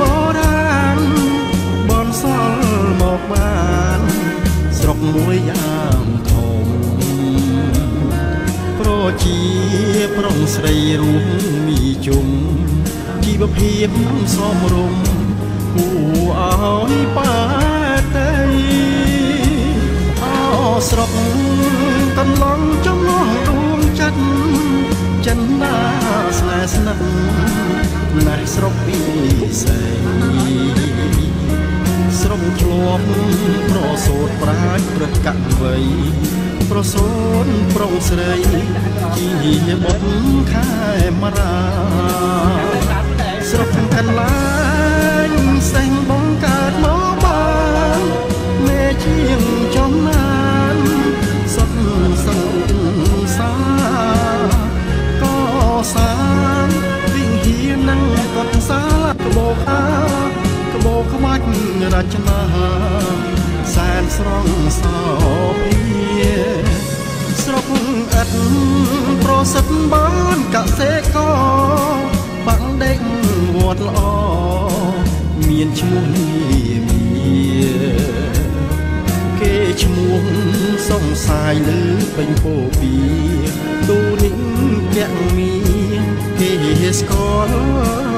បុរាណបនសល់មកបានស្រុកមួយយ៉ាងធំប្រជាប្រុងស្រីរួមមីជុំជីវភាពសមរម្យគួរឲ្យបាតីអោស្រុកកន្លងចំនួនរួមចិត្តចិនណាស្នេហ៍ស្និទ្ធណែស្រុកពី សេស្រុកធ្លាប់ប្រសូតប្រាជ្ញប្រកកវ័យប្រសូនប្រុងស្រីជាបុកខែមរាស្រុកកន្លាញសេងបងកើតមក ច់រចនាសែនស្រងសោភាស្រុកអិតប្រសិទ្ធបានកសិករបាក់ដេកវត្តល្អមានឈ្មោះនាមាគេឈ្មោះសង្សាយលើពេញពោពីទូនេះពាក់មានគេស្គាល់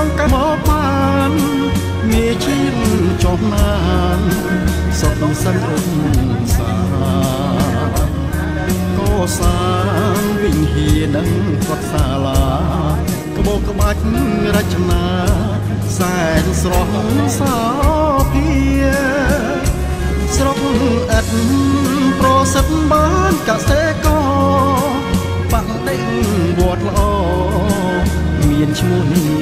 បងកាមកបានមានជាងចុះណានសុខសិនអ៊ុំសាក៏សាងវិញ្ញានឹងគាត់សាលាក្បោក្បាច់រចនាសែនស្រស់សោភាស្រុកអិតប្រសិទ្ធបានកសិករបាក់ដេញវត្តល្អមានឈ្មោះនា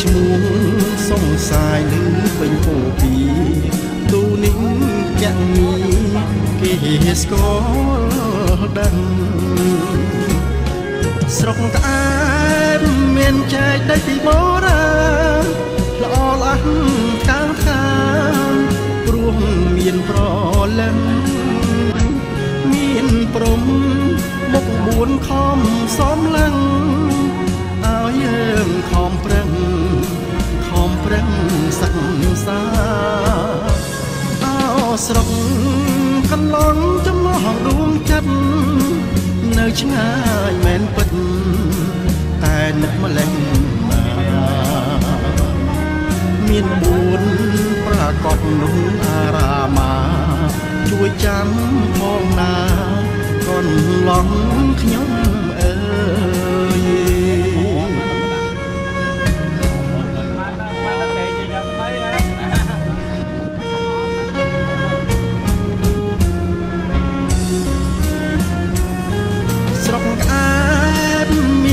ឈ្មោះសង្សាយលើពេញពោពីទូនេះយ៉ាងនេះគេស្គាល់ដឹងស្រុកក្អែមមានចែកដីពីបុរាណល្អល្អះខាងខាងព្រោះមានប្រលឹងមានព្រំ ស្រុកកន្លងចំហរួមចិត្តនៅឆ្ងាយមែនពិតតែនឹកម្លេះណាមានបួនប្រកបនោះអា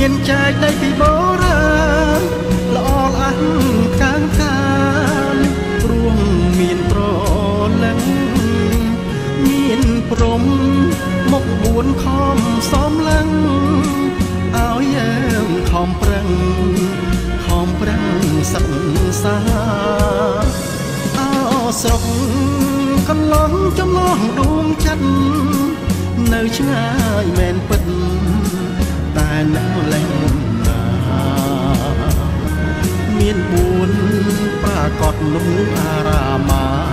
មានចែកដីពីបុរាណល្អល្អះកាងកានព្រោះមានប្រលឹងមានព្រំមកបួនខំសំឡឹងឲ្យយើងខំប្រឹងខំប្រឹងសិក្សាអោស្រុកកន្លងចំឡងដួងចិត្តនៅឆ្ងាយមែនពិតតែ នឹកម្លេះណាមានបួនប្រកបនោះអារាមាជួយចាំផងណា